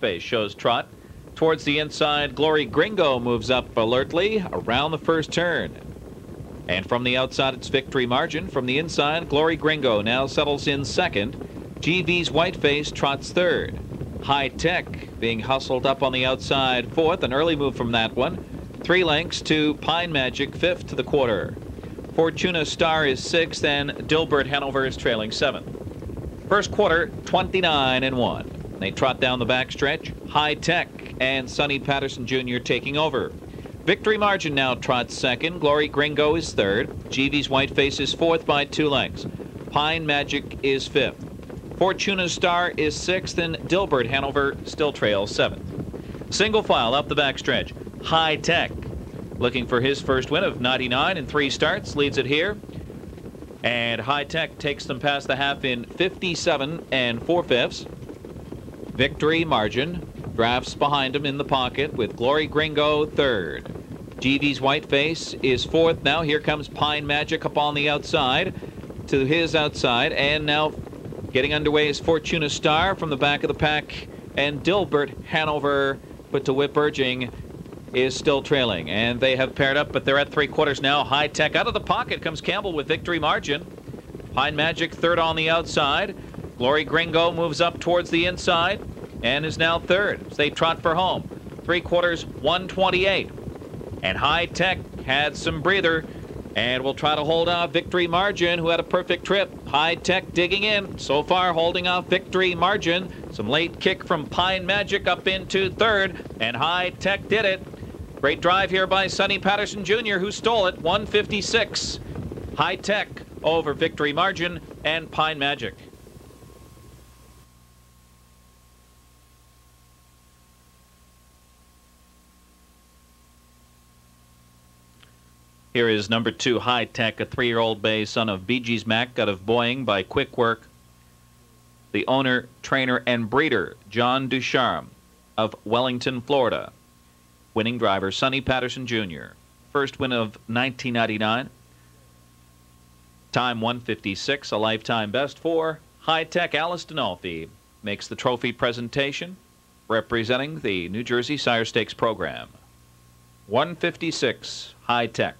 Base shows trot. Towards the inside, Glory Gringo moves up alertly around the first turn. And from the outside, it's victory margin. From the inside, Glory Gringo now settles in second. GV's Whiteface trots third. High Tech being hustled up on the outside fourth. An early move from that one. Three lengths to Pine Magic fifth to the quarter. Fortuna Star is sixth and Dilbert Hanover is trailing seventh. First quarter, 29 and 1. They trot down the backstretch. High Tech and Sonny Patterson Jr. taking over. Victory margin now trots second. Glory Gringo is third. GV's Whiteface is fourth by two lengths. Pine Magic is fifth. Fortuna Star is sixth, and Dilbert Hanover still trails seventh. Single file up the backstretch. High Tech looking for his first win of 99 in three starts, leads it here. And High Tech takes them past the half in 57 and 4 fifths. Victory margin drafts behind him in the pocket with Glory Gringo third. GV's Whiteface is fourth. Now here comes Pine Magic up on the outside to his outside. And now getting underway is Fortuna Star from the back of the pack. And Dilbert Hanover but to whip urging is still trailing. And they have paired up, but they're at three quarters now. High Tech out of the pocket comes Campbell with victory margin. Pine Magic third on the outside. Glory Gringo moves up towards the inside and is now third as they trot for home. Three quarters, 128. And High Tech had some breather and will try to hold off Victory Margin, who had a perfect trip. High Tech digging in. So far, holding off Victory Margin. Some late kick from Pine Magic up into third, and High Tech did it. Great drive here by Sonny Patterson Jr., who stole it. 156. High Tech over Victory Margin and Pine Magic. Here is number two, High Tech, a three-year-old bay son of Bee Gees Mac out of Boying by Quick Work. The owner, trainer, and breeder, John Ducharme of Wellington, Florida. Winning driver, Sonny Patterson Jr. First win of 1999. Time 156, a lifetime best for High Tech. Alice Dinolfi makes the trophy presentation representing the New Jersey Sire Stakes program. 156, High Tech.